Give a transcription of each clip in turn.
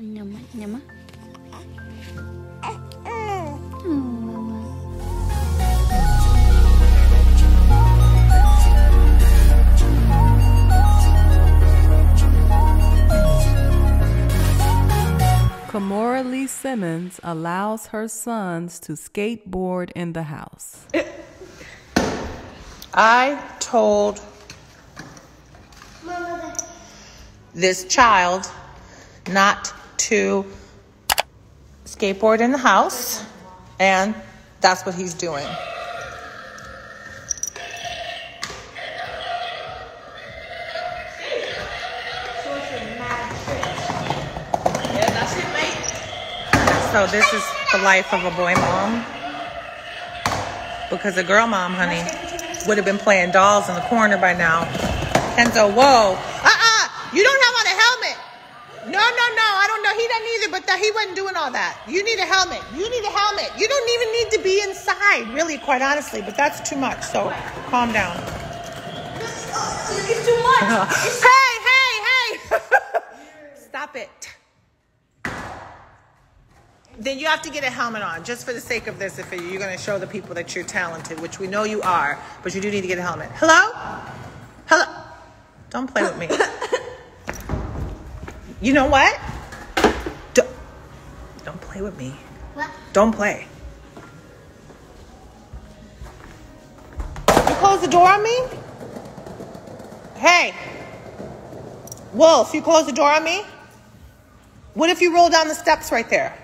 Nyama, nyama. Mama. Kimora Lee Simmons allows her sons to skateboard in the house. I told this child not to skateboard in the house, and that's what he's doing. So this is the life of a boy mom. Because a girl mom, honey, would have been playing dolls in the corner by now. Kenzo, whoa. Uh-uh. You don't have on a helmet. No, no, no. I don't know. He doesn't either, but that he wasn't doing all that. You need a helmet. You need a helmet. You don't even need to be inside, really, quite honestly, but that's too much. So calm down. It's too much. hey, hey, hey. Stop it. Then you have to get a helmet on, just for the sake of this. If you're going to show the people that you're talented, which we know you are, but you do need to get a helmet. Hello? Hello? Don't play with me. You know what? Don't, don't play with me. What? Don't play. You close the door on me? Hey. Wolf, you close the door on me? What if you roll down the steps right there?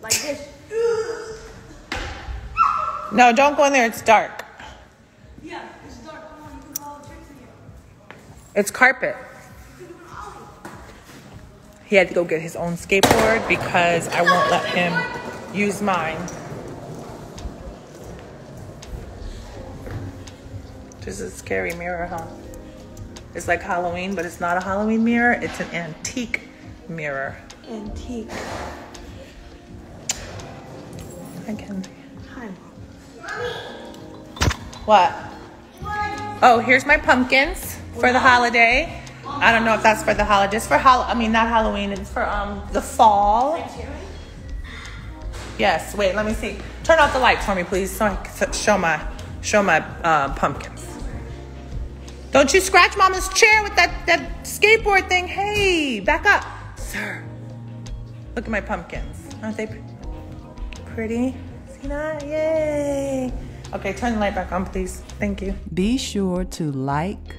Like this. No, don't go in there. It's dark. Yeah, it's dark. Come on, you can call tricks in here. It's carpet. He had to go get his own skateboard because I won't let him use mine. This is a scary mirror, huh? It's like Halloween, but it's not a Halloween mirror. It's an antique mirror. Antique. I can. Hi, Mom. What? Oh, here's my pumpkins for the holiday. I don't know if that's for the holiday. holidays. For Hall, I mean not Halloween. It's for um the fall. Yes. Wait. Let me see. Turn off the lights for me, please, so I can show my show my uh, pumpkins. Don't you scratch Mama's chair with that that skateboard thing. Hey, back up, sir. Look at my pumpkins. Aren't they pre- pretty? See that? Yay. Okay, turn the light back on, please. Thank you. Be sure to like,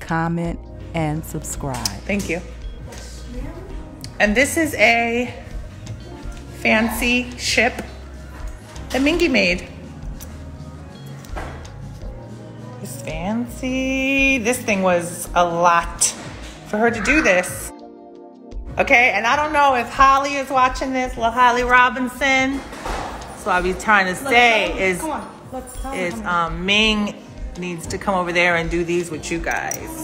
comment, and subscribe. Thank you. And this is a fancy ship that Mingy made. It's fancy. This thing was a lot for her to do this. Okay, and I don't know if Holly is watching this, little Holly Robinson. So I'll be trying to say is Come on. Let's tell is um, Ming needs to come over there and do these with you guys.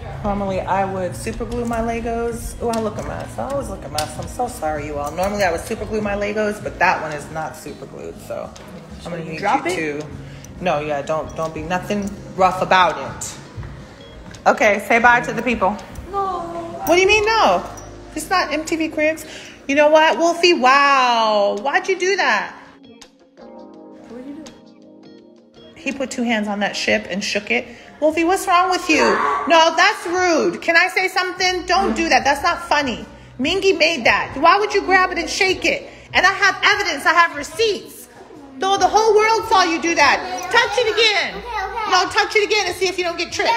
normally I would super glue my Legos. Oh, I look a mess. I always look a mess. I'm so sorry, you all. Normally I would super glue my Legos, but that one is not super glued, so I'm gonna need drop you it? to. No, yeah, don't don't be nothing rough about it. Okay, say bye to the people. No. What do you mean no? It's not MTV Cribs. You know what, Wolfie? Wow, why'd you do that? What did you do? He put two hands on that ship and shook it. Wolfie, what's wrong with you? No, that's rude. Can I say something? Don't do that. That's not funny. Mingy made that. Why would you grab it and shake it? And I have evidence. I have receipts. Though the whole world saw you do that. Touch it again. No, touch it again and see if you don't get tripped.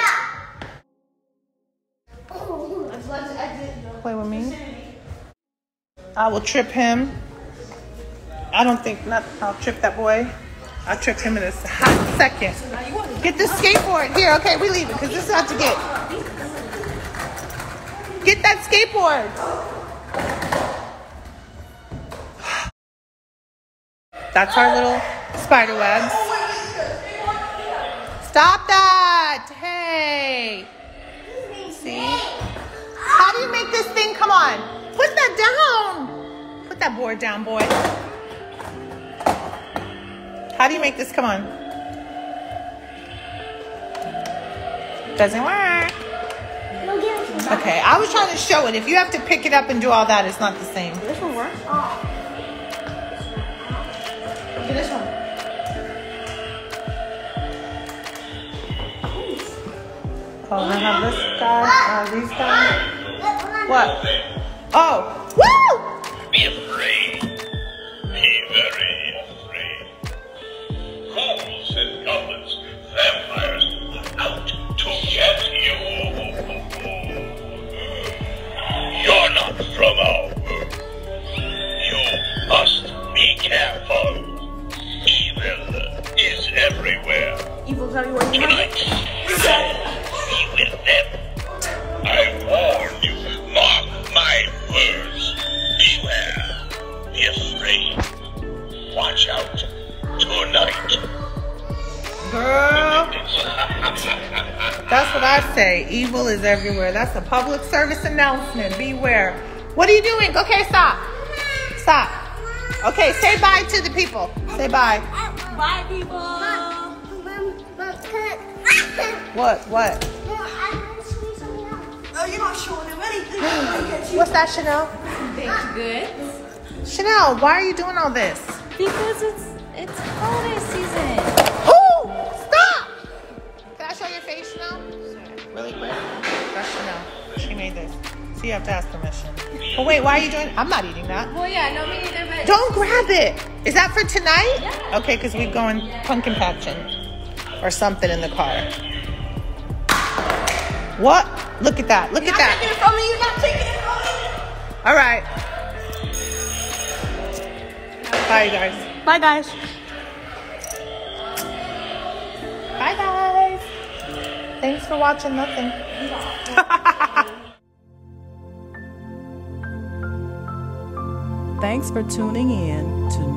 Let's, let's exit. Play with me. I will trip him. I don't think not. I'll trip that boy. I'll trip him in a hot second. Get the skateboard here. Okay, we leave it because this is out to get. Get that skateboard. That's our little spider webs. Stop that! Hey! See? How do you make this thing come on? Put that down! Put that board down, boy. How do you make this come on? Doesn't work. No, give it to me. Okay, I was trying to show it. If you have to pick it up and do all that, it's not the same. This one works. Oh. Okay, this one. Oh, I have this guy, uh, these guys. What? Oh, woo! Be afraid. That's what I say. Evil is everywhere. That's a public service announcement. Beware. What are you doing? Okay, stop. Stop. Okay, say bye to the people. Say bye. Bye, people. What? What? Oh, you're not showing them anything. What's that, Chanel? Baked good. Chanel, why are you doing all this? Because it's it's holiday season. So you have to ask permission. Oh wait, why are you doing? I'm not eating that. Well, yeah, no, me neither. But Don't grab it. Is that for tonight? Yeah. Okay, because we're going pumpkin patching or something in the car. What? Look at that. Look You're at not that. it from me. You're not taking it from me. All right. Bye, you guys. Bye, guys. Bye, guys. Thanks for watching nothing. Thanks for tuning in to